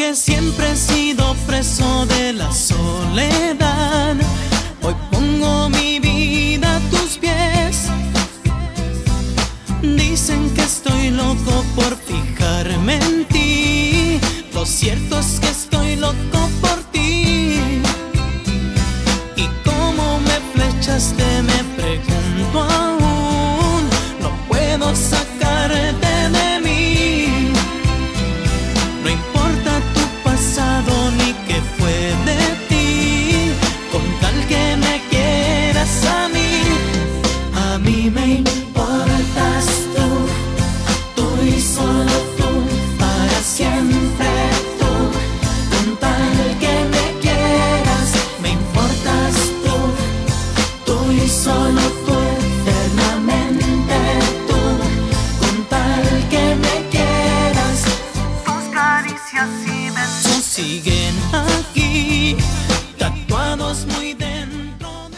Aunque siempre he sido preso de la soledad, hoy pongo mi vida a tus pies. Dicen que estoy loco por fijarme en ti. Lo cierto es que estoy loco por ti. Y como me flechaste, me pregunto siguen aquí.